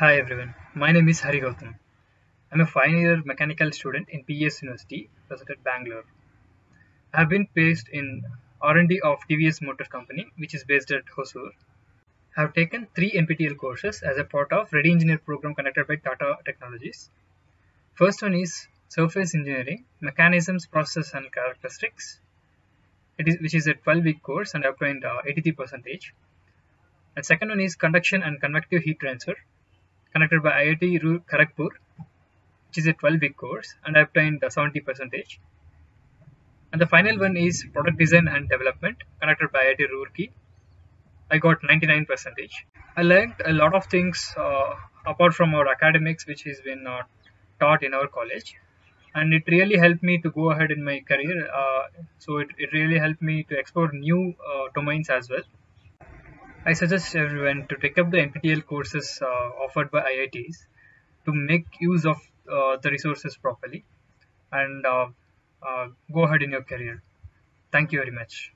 Hi everyone, my name is Hari Gowtham. I'm a final year mechanical student in PES University, at Bangalore. I have been placed in R&D of TVS Motor Company, which is based at Hosur. I have taken three NPTEL courses as a part of Ready Engineer program conducted by Tata Technologies. First one is Surface Engineering, Mechanisms, Process and Characteristics, it is, which is a 12-week course and I obtained uh, 83 percentage. And second one is Conduction and Convective Heat Transfer, conducted by IIT Kharagpur, which is a 12-week course and I obtained uh, 70 percentage. And the final one is Product Design and Development, conducted by IIT Roorkee. I got 99 percentage. I learned a lot of things uh, apart from our academics, which has been uh, taught in our college, and it really helped me to go ahead in my career. Uh, so it, it really helped me to explore new uh, domains as well. I suggest everyone to take up the NPTEL courses uh, offered by IITs to make use of uh, the resources properly and uh, go ahead in your career. Thank you very much.